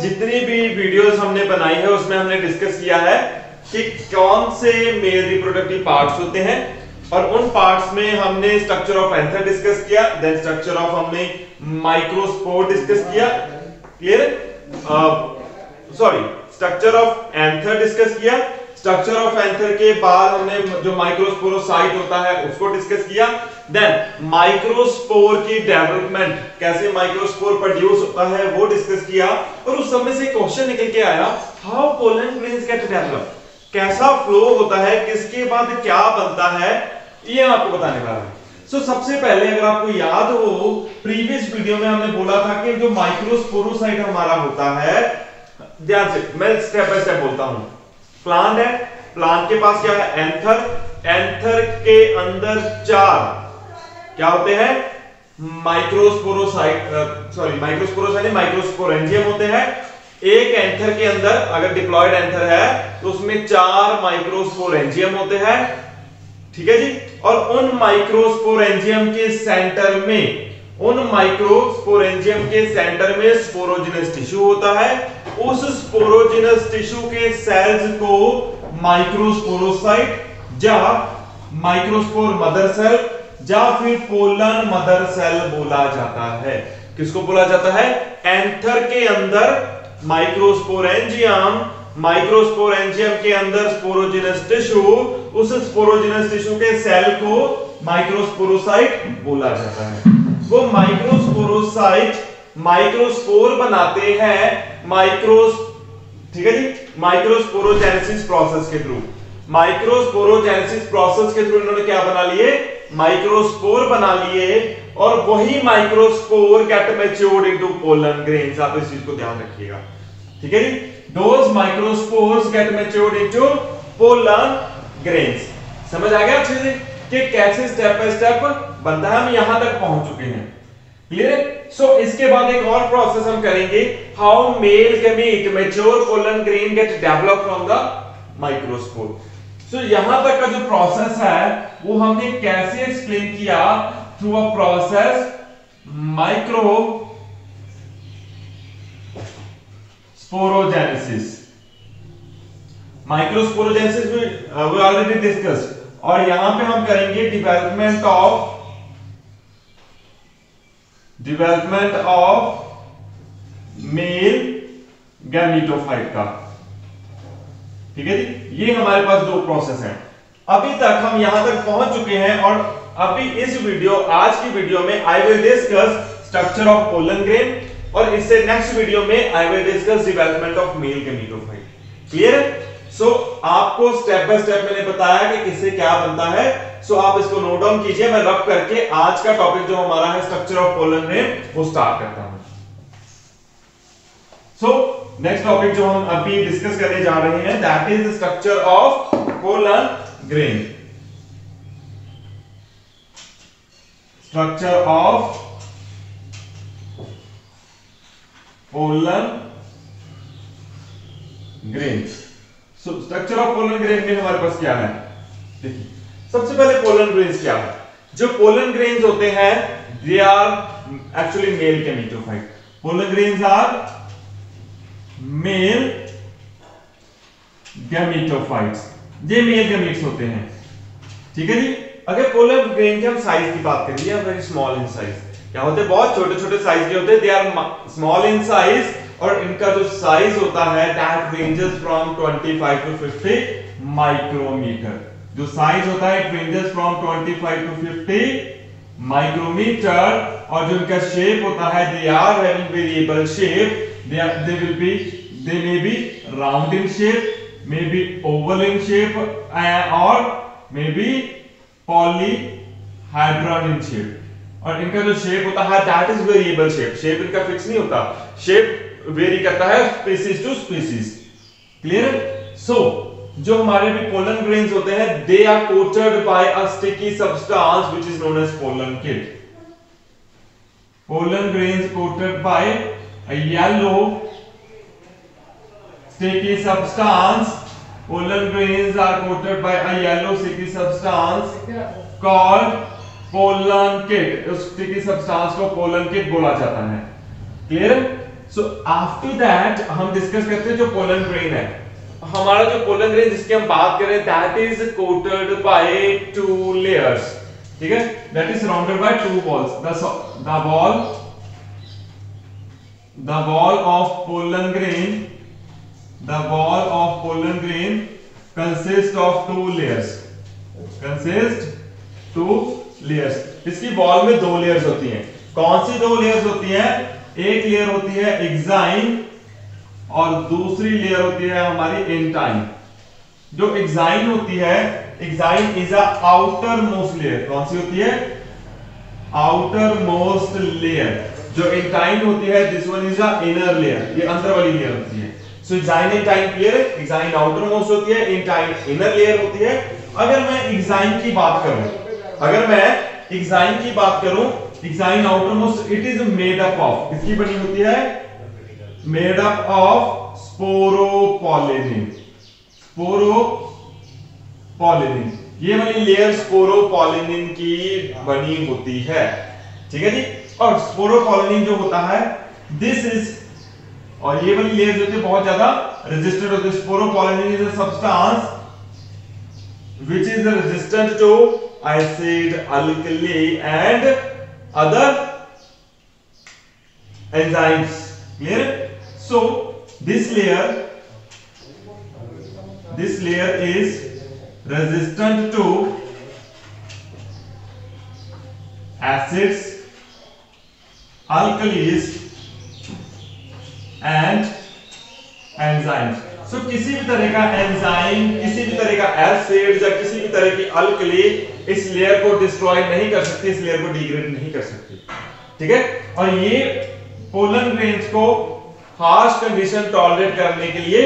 जितनी भी वीडियोस हमने बनाई है, उसमें हमने डिस्कस किया है कि कौन से मेल रिप्रोडक्टिव पार्ट्स होते हैं और उन पार्ट्स में हमने स्ट्रक्चर ऑफ़ एंथर डिस्कस किया देन स्ट्रक्चर ऑफ़ हमने माइक्रोस्पोर डिस्कस किया। Clear sorry structure of anther discuss किया। स्ट्रक्चर ऑफ़ एंथर के बाद हमने जो माइक्रोस्पोरोसाइट होता है उसको डिस्कस किया। देन माइक्रोस्पोर की डेवलपमेंट कैसे माइक्रोस्पोर प्रोड्यूस होता है वो डिस्कस किया। और उस समय से क्वेश्चन निकल के आया how pollen grains get develop कैसा फ्लो होता है किसके बाद क्या बनता है ये आपको बताने वाला है। सो so, सबसे पहले अगर आपको याद हो प्रीवियस वीडियो में हमने बोला था कि जो माइक्रोस्पोरोसाइट हमारा होता है ध्यान से मैं स्टेप बाय स्टेप बोलता हूँ। प्लांट है, प्लांट के पास क्या है? एंथर। एंथर के अंदर चार। क्या होते हैं? माइक्रोस्पोरोसाइट सॉरी माइक्रोस्पोरोसाइट माइक्रोस्पोरेंजियम होते हैं। एक एंथर के अंदर अगर डिप्लॉयड एंथर है तो उसमें चार माइक्रोस्पोरेंजियम होते हैं। ठीक है जी? और उन माइक्रोस्पोरेंजियम के सेंटर में उन माइक्रोस्पोरेंजियम के सेंटर में स्पोरोजिनस टिश्यू होता है। उस स्पोरोजिनस टिश्यू के सेल्स को माइक्रोस्पोरोसाइट या माइक्रोस्पोर मदर सेल या फिर पोलन मदर सेल बोला जाता है। किसको बोला जाता है? एंथर के अंदर माइक्रोस्पोरेंजियम माइक्रोस्पोरेंजियम के अंदर स्पोरोजिनस टिश्यू उस स्पोरोजिनस टिश्यू के सेल को माइक्रोस्पोरोसाइट बोला जाता है। वो माइक्रोस्पोरोसाइट माइक्रोस्पोर बनाते हैं माइक्रोस ठीक है जी? माइक्रोस्पोरोजेनेसिस प्रोसेस के थ्रू माइक्रोस्पोरोजेनेसिस प्रोसेस के थ्रू इन्होंने क्या बना लिए? माइक्रोस्पोर बना लिए और वही microspore get matured into pollen grains आप इस चीज़ को ध्यान रखिएगा। ठीक है जी? Those microspores get matured into pollen grains समझ आ गया अच्छे से? कि कैसे स्टेप बाय स्टेप बनता है हम यहाँ तक पहुँच चुके हैं। क्लियर है सो so, इसके बाद एक और प्रोसेस हम करेंगे। How male gamete mature pollen grain get develop from the microspore so यहाँ तक का जो प्रोसेस है वो हमने कैसे एक्सप्लेन किया? Through a process micro sporogenesis microsporogenesis we already discussed और यहाँ पे हम करेंगे development of development of male gametophyte का ठीक है जी? ये हमारे पास दो प्रोसेस हैं। अभी तक हम यहाँ तक पहुँच चुके हैं और अभी इस वीडियो आज की वीडियो में I will discuss structure of pollen grain और इससे नेक्स्ट वीडियो में I will discuss development of male gametophyte clear so so, आपको स्टेप बाय स्टेप मैंने बताया कि किससे क्या बनता है। सो आप इसको नोट डाउन कीजिए। मैं रब करके आज का टॉपिक जो हमारा है स्ट्रक्चर ऑफ़ पोलन में, वो स्टार्ट करता हूँ। सो नेक्स्ट टॉपिक जो हम अभी डिस्कस करने जा रहे हैं that is structure of pollen grain structure of pollen grains so structure of pollen grain में हमारे पास क्या है? देखिए सबसे पहले पोलन ग्रेन्स क्या है? जो पोलन ग्रेन्स होते हैं they are actually male gametophyte pollen grains are male gametophytes ये मेल गैमेट्स होते हैं। ठीक है जी? अगर पोलन ग्रेन की हम साइज़ की बात करें, या वेरी स्मॉल इन साइज़ क्या होते हैं? बहुत छोटे छोटे साइज़ के होते हैं। They are small in size और इनका जो साइज़ होता है that ranges from 25 to 50 micrometer जो साइज़ होता है it ranges from 25 to 50 micrometer और जो इनका शेप होता है they are having variable shape they they will be they may be round in shape may be oval in shape और may be polyhedron in shape और इनका जो shape होता है that is variable shape shape इनका fix नहीं होता. Shape vary करता है species to species clear so जो हमारे भी पोलन ग्रेन होते हैं they are coated by a substance which is known as pollen kit pollen grain coated by yellow sticky substance pollen grain are coated by yellow sticky substance call pollen kit उस sticky substance को pollen kit बोला जाता है. Clear so after that हम discuss करते हैं जो pollen grain है. हमारा जो पोलन ग्रेन जिसकी हम बात कर रहे हैं that is coated by two layers ठीक है? That is surrounded by two walls the the wall the wall of pollen grain the wall of pollen grain consist of two layers consist two layers इसकी wall में दो layers होती हैं. कौन सी दो layers होती हैं? एक लेयर होती है एग्जाइन और दूसरी लेयर होती है हमारी एंटाइन जो एग्जाइन होती है exine is a outermost layer कौन सी होती है? आउटर मोस्ट लेयर जो एंटाइन होती है this one is a inner layer ये अंदर वाली लेयर होती है। So exine intine clear exine outermost होती है एंटाइन इनर लेयर होती है। अगर मैं एग्जाइन की बात करूँ, अगर मैं एग्जाइन की बात करूँ exine outermost it is made up of इसकी बनी होती है? अप ऑफ़ स्पोरोपोलिनिन स्पोरोपोलिनिन ये वाली लेयर स्पोरोपोलिनिन की बनी होती है। ठीक है जी? और स्पोरोपोलिनिन जो होता है दिस इज़ और ये वाली लेयर जो होती है बहुत ज़्यादा रेजिस्टेंट होती है। Sporopollenin is a substance which is resistant to acid, alkali and other enzymes. Clear? So this layer this layer is resistant to acids alkalis and enzymes. So so, किसी भी तरह का एंजाइम किसी भी तरह का एसिड या किसी भी तरह की अल्कली इस लेयर को डिस्ट्रॉय नहीं कर सकती इस लेयर को डिग्रेड नहीं कर सकती। ठीक है? और ये पोलन ग्रेन्स को हार्श कंडीशन टॉलरेट करने के लिए।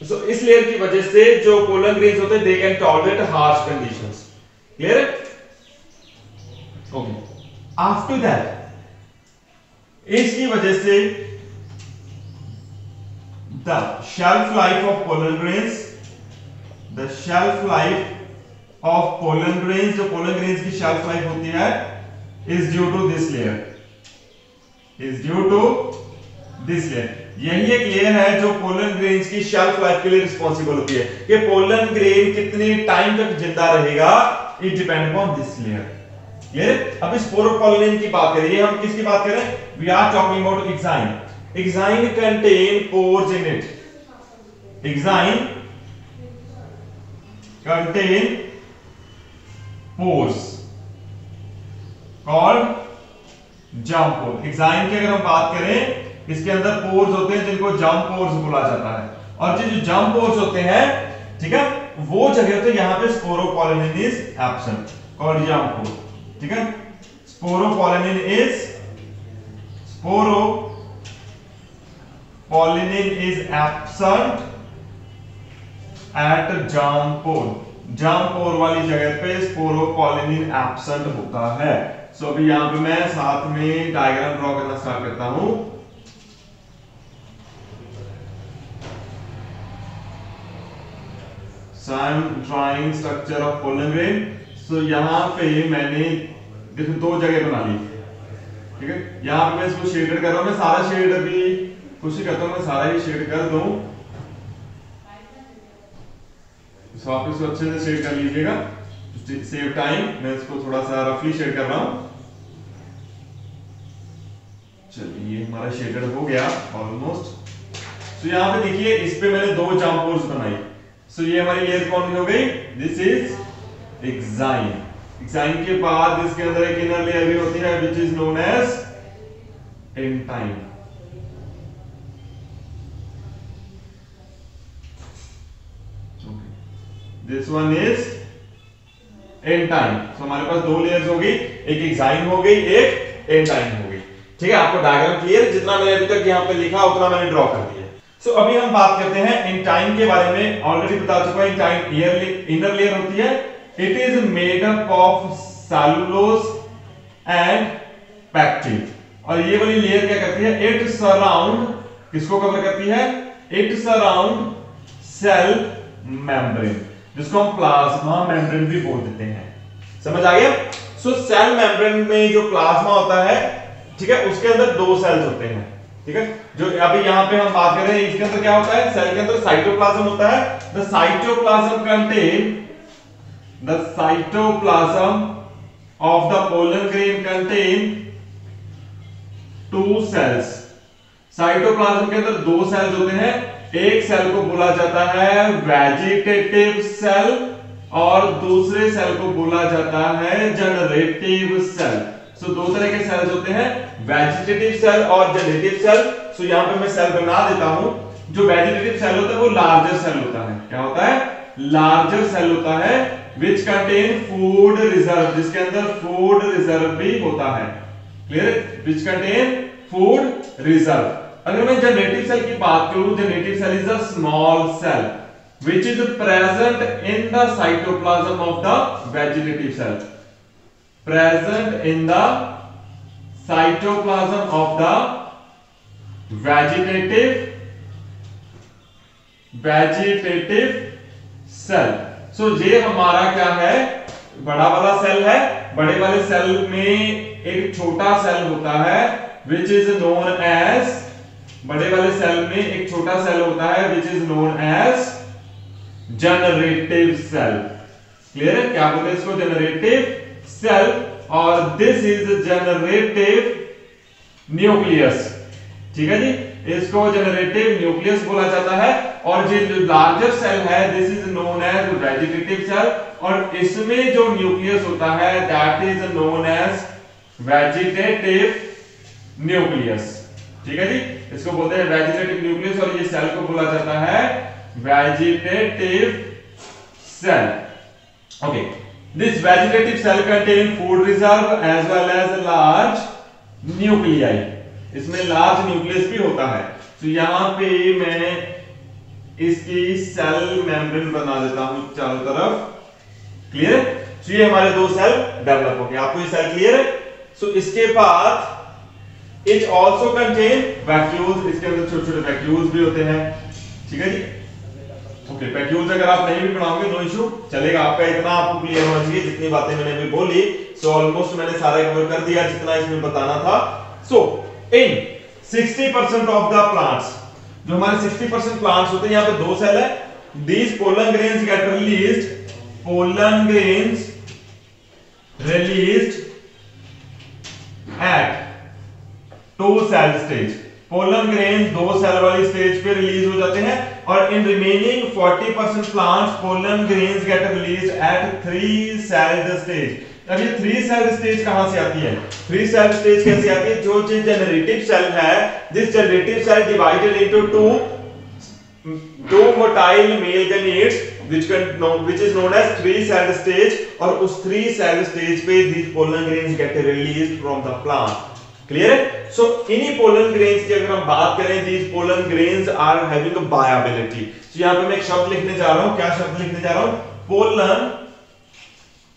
So, इस लेयर की वजह से जो कोलन ग्रेन होते हैं they can tolerate harsh condition clear okay after that इसकी वजह से the shelf life of pollen grain the shelf life of pollen grain जो पोलन ग्रेन की शेल्फ लाइफ होती है is due to this layer is due to this layer यही एक layer है जो पोलन ग्रेन की शेल्फ लाइफ के लिए रिस्पॉन्सिबल होती है। कि पोलन ग्रेन कितने टाइम तक ज़िंदा रहेगा it depend upon this layer clear अब इस स्पोरोपोलिन की बात करें। ये हम किसकी बात करें? We are talking about exine Exine contain pores in it. Exine contain pores called jump pore. Exine की अगर हम बात करें, इसके अंदर पोर्स होते हैं जिनको जंप पोर्स बोला जाता है। और जो जंप पोर्स होते हैं, ठीक है, वो जगह होते हैं यहाँ पे स्पोरोपोलिन इज़ एब्सेंट कॉल्ड जंप पोर ठीक है? Sporopollenin is sporo Pollinine is absent at germ pore वाली जगह पे स्पोरोपोलिनिन एब्सेंट होता है। सो so, अभी यहाँ पे मैं साथ में डायग्राम ड्रॉ करना स्टार्ट करता हूँ। So i am drawing structure of pollen grain so यहाँ पे मैंने देखो दो जगह बना ली। ठीक है? यहाँ पे मैं इसको शेडेड कर रहा हूँ। मैं सारा शेड अभी कोशिश करता हूँ मैं सारा ही शेड कर दूँ। तो आप इसको अच्छे से शेड कर लीजिएगा। सेव टाइम मैं इसको थोड़ा सा रफली शेड कर रहा हूँ। चलिए हमारा शेडेड हो गया ऑलमोस्ट तो यहाँ पे देखिए, इस पे मैंने दो जाम पोर्स बनाई। सो ये हमारी लेयर कौन सी हो गई। दिस इज़ एक्साइन एक्साइन के बाद इसके अंदर एक इनर लेयर भी होती है which is known as intine this one is intine तो हमारे पास दो लेयर्स हो गई, एक एक्साइन हो गई, एक एंटाइन हो गई। ठीक है, आपको डायग्राम क्लियर जितना मैंने अभी तक यहाँ पे लिखा, उतना मैंने ड्रॉ कर दिया। सो अभी हम बात करते हैं एंटाइन के बारे में। ऑलरेडी बता चुका है एंटाइन ईयरली इनर लेयर होती है। It is made up of cellulose and pectin और ये वाली लेयर क्या करती है? इट सराउंड किसको कवर करती है? इट सराउंड सेल मेम्ब्रेन जिसको हम प्लाज्मा मेम्ब्रेन भी बोल देते हैं। समझ आ गया? सो सेल मेम्ब्रेन में जो प्लाज्मा होता है, ठीक है, उसके अंदर दो सेल्स होते हैं, ठीक है? जो अभी यहाँ पे हम बात कर रहे हैं, इसके अंदर क्या होता है? सेल के अंदर साइटोप्लाज्म होता है। The cytoplasm contain the cytoplasm of the pollen grain contain two cells cytoplasm के अंदर दो सेल्स होते हैं एक सेल को बोला जाता है वेजिटेटिव सेल और दूसरे सेल को बोला जाता है जनरेटिव सेल सो दो तरह के सेल्स होते हैं वेजिटेटिव सेल और जनरेटिव सेल सो यहाँ पे मैं सेल बना देता हूँ। जो वेजिटेटिव सेल होता है, वो लार्जर सेल होता है। क्या होता है? लार्जर सेल होता है विच कंटेन फ़ूड रिज़र्व जिसके अंदर फ़ूड रिज़र्व भी होता है। Clear which contain food reserve अगर मैं जेनेटिव सेल की बात करूँ generative cell is a small cell which is present in the cytoplasm of the vegetative cell present in the cytoplasm of the vegetative vegetative cell so ये हमारा क्या है? बड़ा वाला सेल है। बड़े वाले सेल में एक छोटा सेल होता है विच इज़ नोन एज बड़े वाले सेल में एक छोटा सेल होता है, which is known as generative cell clear है? क्या बोलते हैं इसको? जनरेटिव सेल और दिस इज़ जनरेटिव न्यूक्लियस ठीक है जी? इसको जनरेटिव न्यूक्लियस बोला जाता है और जो लार्जर सेल है this is known as vegetative cell और इसमें जो न्यूक्लियस होता है that is known as vegetative nucleus ठीक है जी? इसको बोलते हैं वेजिटेटिव न्यूक्लियस और ये सेल को बोला जाता है vegetative cell okay this vegetative cell contain food reserve as well as large nuclei इसमें लार्ज न्यूक्लियस भी होता है। तो यहाँ पे मैं इसकी सेल मेम्ब्रेन बना देता हूँ चारों तरफ़। क्लियर तो ये हमारे दो सेल डेवलप हो गए। आपको ये सेल क्लियर है? सो इसके बाद इट आल्सो कंटेन वैक्यूल्स इसके अंदर छोटे छोटे वैक्यूल्स भी होते हैं। ठीक है जी? ओके पैक्यूल्स अगर आप नहीं भी पढ़ाओगे नो इशू चलेगा, आपका इतना आपको क्लियर होना चाहिए, जितनी बातें मैंने अभी बोली। सो ऑलमोस्ट मैंने सारा कवर कर दिया, जितना इसमें बताना था। So in 60% of the plants जो हमारे 60% प्लांट्स होते हैं, यहाँ पे दो सेल है। These pollen grains get released pollen grains released at two cell stage. Pollen grain दो सेल वाली स्टेज पे रिलीज़ हो जाते हैं और in remaining 40 percent plants pollen grains get release at three celled stage अब ये थ्री सेल स्टेज कहाँ से आती है? थ्री सेल स्टेज कैसे आती है? जो चीज़ जनरेटिव सेल है this generative cell divided into two two motile male gametes which can know which is known as three cell stage, और उस three cell stage पे these pollen grains get released from the plant. Clear है so इन्हीं pollen grains की अगर हम बात करें these pollen grains are having viability so यहाँ पे मैं एक शब्द लिखने जा रहा हूँ। क्या शब्द लिखने जा रहा हूँ? Pollen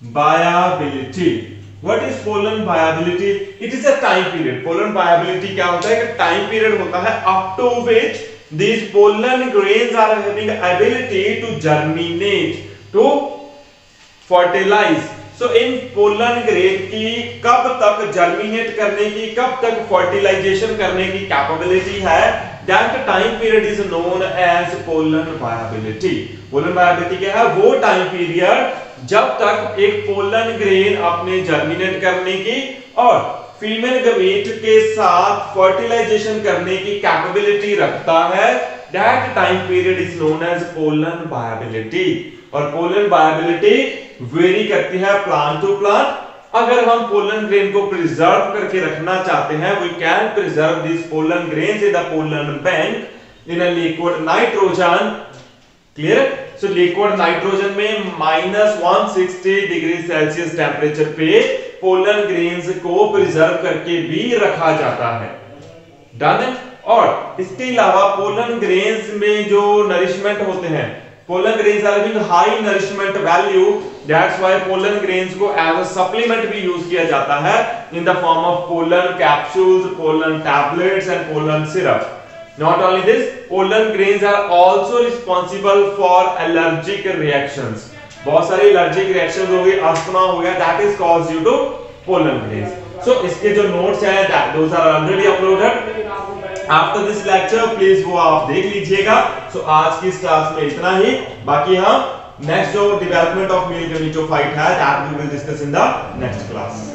viability what is pollen viability it is a time period pollen viability क्या होता है? कि टाइम पीरियड होता है up to which these pollen grains are having ability to germinate, to fertilize. So in pollen grain की कब तक germinate करने की, कब तक फर्टिलाइजेशन करने की कैपेबिलिटी है? That time period is known as pollen viability pollen viability क्या है? वो टाइम पीरियड जब तक एक पोलन ग्रेन अपने जर्मिनेट करने की और फीमेल गमीट के साथ फर्टिलाइजेशन करने की कैपेबिलिटी रखता है that time period is known as pollen viability और पोलन वायबिलिटी वेरी करती है प्लांट टू प्लांट अगर हम पोलन ग्रेन को प्रिजर्व करके रखना चाहते हैं we can preserve this pollen grain in the pollen bank in liquid nitrogen clear so liquid nitrogen में minus one degree Celsius temperature पे पोलन ग्रेन्स को प्रिजर्व करके भी रखा जाता है। डन और इसके अलावा पोलन ग्रेन्स में जो नरिशमेंट होते हैं pollen grains are with high nourishment value that's why pollen grains को एज अ सप्लीमेंट भी यूज़ किया जाता है in the form of pollen capsules pollen tablets and pollen syrup not only this pollen grains are also responsible for allergic reactions बहुत सारी allergic reactions हो गई asthma हो गया that is caused due to pollen grains so इसके जो notes हैं that those are already uploaded after this lecture please वो आप देख लीजिएगा। सो so, आज की इस क्लास में इतना ही। बाकी हम नेक्स्ट जो डेवलपमेंट ऑफ़ मेल जो फाइट है that we will discuss in the next class